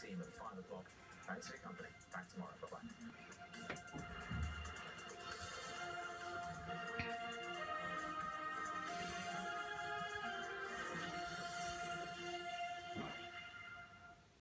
team at 5 o'clock. Thanks for your company. Back tomorrow.